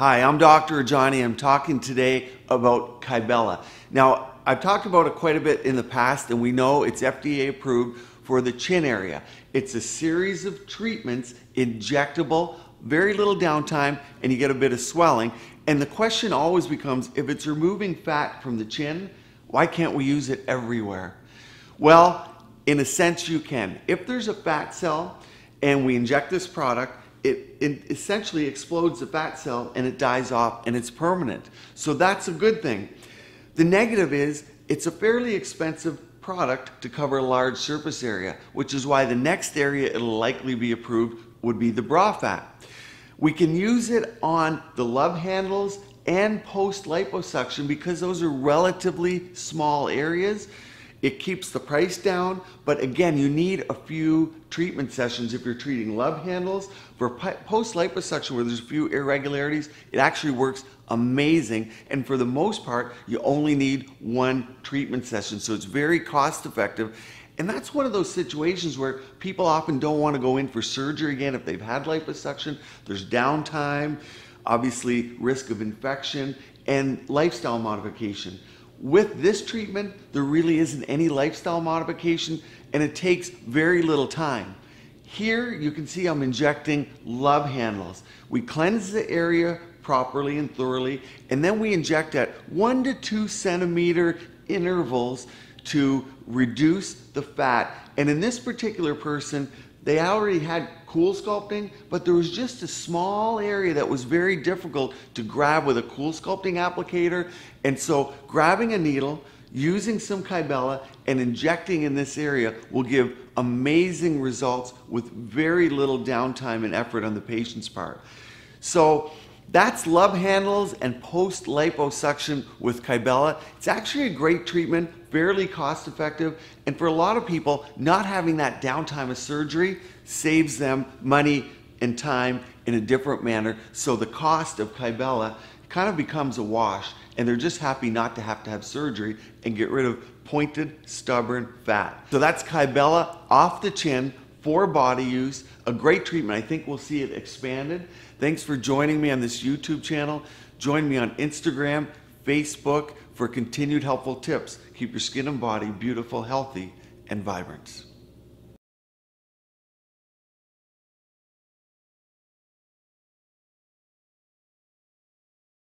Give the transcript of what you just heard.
Hi, I'm Dr. Rajani. I'm talking today about Kybella. Now, I've talked about it quite a bit in the past, and we know it's FDA approved for the chin area. It's a series of treatments, injectable, very little downtime, and you get a bit of swelling. And the question always becomes if it's removing fat from the chin, why can't we use it everywhere? Well, in a sense, you can. If there's a fat cell and we inject this product, it, it, essentially explodes the fat cell and it dies off and it's permanent. So that's a good thing. The negative is it's a fairly expensive product to cover a large surface area, which is why the next area it'll likely be approved would be the bra fat. We can use it on the love handles and post liposuction because those are relatively small areas it keeps the price down, but again, you need a few treatment sessions if you're treating love handles. For post liposuction, where there's a few irregularities, it actually works amazing. And for the most part, you only need one treatment session. So it's very cost effective. And that's one of those situations where people often don't want to go in for surgery again if they've had liposuction. There's downtime, obviously, risk of infection, and lifestyle modification. With this treatment, there really isn't any lifestyle modification and it takes very little time. Here you can see I'm injecting love handles. We cleanse the area properly and thoroughly and then we inject at one to two centimeter intervals to reduce the fat. And in this particular person, they already had CoolSculpting, but there was just a small area that was very difficult to grab with a cool sculpting applicator. And so grabbing a needle, using some Kybella, and injecting in this area will give amazing results with very little downtime and effort on the patient's part. So that's love handles and post liposuction with Kybella. It's actually a great treatment, fairly cost effective, and for a lot of people, not having that downtime of surgery saves them money and time in a different manner. So the cost of Kybella kind of becomes a wash, and they're just happy not to have to have surgery and get rid of pointed, stubborn fat. So that's Kybella off the chin for body use, a great treatment. I think we'll see it expanded. Thanks for joining me on this YouTube channel. Join me on Instagram, Facebook for continued helpful tips. Keep your skin and body beautiful, healthy, and vibrant.